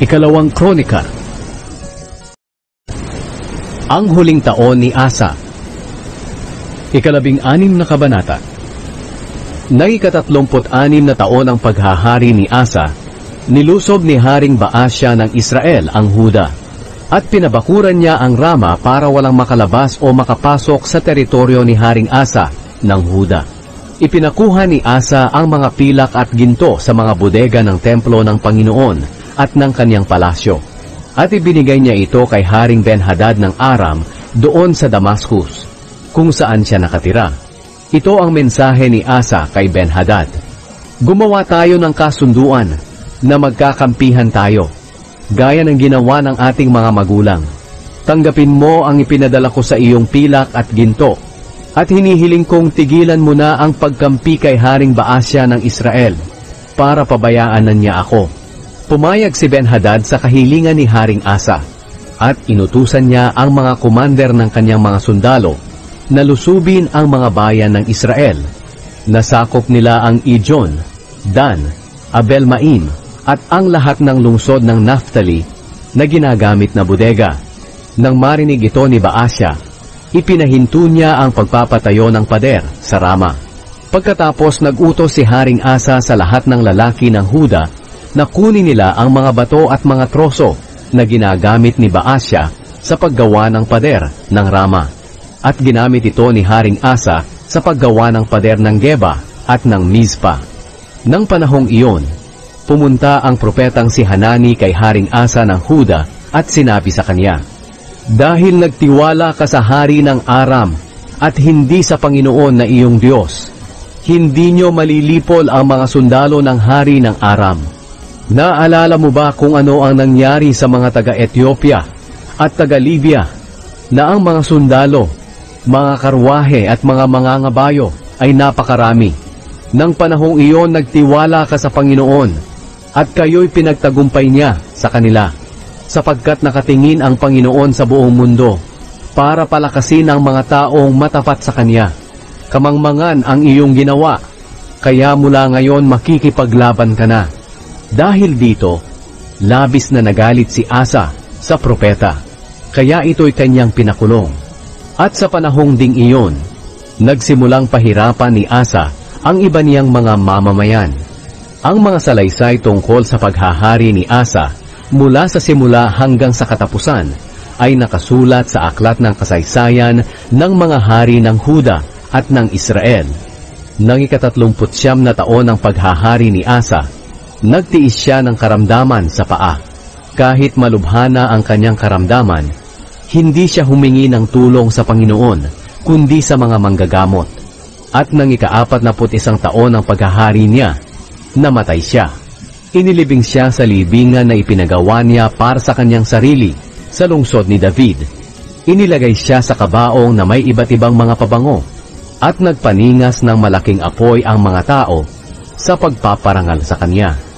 Ikalawang Kronika. Ang huling taon ni Asa. Ikalabing anim na kabanata. Nagikatatlumput-anim na taon ang paghahari ni Asa, nilusob ni Haring Baasya ng Israel ang Huda, at pinabakuran niya ang Rama para walang makalabas o makapasok sa teritoryo ni Haring Asa ng Huda. Ipinakuha ni Asa ang mga pilak at ginto sa mga bodega ng templo ng Panginoon at ng kanyang palasyo. At ibinigay niya ito kay Haring Ben-Hadad ng Aram doon sa Damascus, kung saan siya nakatira. Ito ang mensahe ni Asa kay Ben-Hadad. Gumawa tayo ng kasunduan na magkakampihan tayo, gaya ng ginawa ng ating mga magulang. Tanggapin mo ang ipinadala ko sa iyong pilak at ginto, at hinihiling kong tigilan mo na ang pagkampi kay Haring Baasya ng Israel, para pabayaan na niya ako. Pumayag si Ben-Hadad sa kahilingan ni Haring Asa, at inutusan niya ang mga kumander ng kanyang mga sundalo na lusubin ang mga bayan ng Israel. Nasakop nila ang Ijon, Dan, Abel-Maim, at ang lahat ng lungsod ng Naphtali na ginagamit na bodega. Nang marinig ito ni Baasya, ipinahinto niya ang pagpapatayo ng pader sa Rama. Pagkatapos nagutos si Haring Asa sa lahat ng lalaki ng Huda na kunin nila ang mga bato at mga troso na ginagamit ni Baasya sa paggawa ng pader ng Rama at ginamit ito ni Haring Asa sa paggawa ng pader ng Geba at ng Mizpa. Nang panahong iyon, pumunta ang propetang si Hanani kay Haring Asa ng Huda at sinabi sa kanya, Dahil nagtiwala ka sa hari ng Aram at hindi sa Panginoon na iyong Diyos, hindi nyo malilipol ang mga sundalo ng hari ng Aram. Naalala mo ba kung ano ang nangyari sa mga taga-Ethiopia at taga-Libya na ang mga sundalo mga karwahe at mga mangangabayo ay napakarami. Nang panahong iyon nagtiwala ka sa Panginoon at kayo'y pinagtagumpay niya sa kanila sapagkat nakatingin ang Panginoon sa buong mundo para palakasin ang mga taong matapat sa Kanya. Kamangmangan ang iyong ginawa, kaya mula ngayon makikipaglaban ka na. Dahil dito, labis na nagalit si Asa sa propeta, kaya ito'y kanyang pinakulong. At sa panahong ding iyon, nagsimulang pahirapan ni Asa ang iba niyang mga mamamayan. Ang mga salaysay tungkol sa paghahari ni Asa mula sa simula hanggang sa katapusan ay nakasulat sa aklat ng kasaysayan ng mga hari ng Huda at ng Israel. Nang ikatatlumput siyam na taon ng paghahari ni Asa, nagtiis siya ng karamdaman sa paa. Kahit malubhana ang kanyang karamdaman, hindi siya humingi ng tulong sa Panginoon, kundi sa mga manggagamot. At nang ikaapat na isang taon ng paghahari niya, namatay siya. Inilibing siya sa libingan na ipinagawa niya para sa kanyang sarili sa lungsod ni David. Inilagay siya sa kabaong na may iba't ibang mga pabango at nagpaningas ng malaking apoy ang mga tao sa pagpaparangal sa kanya.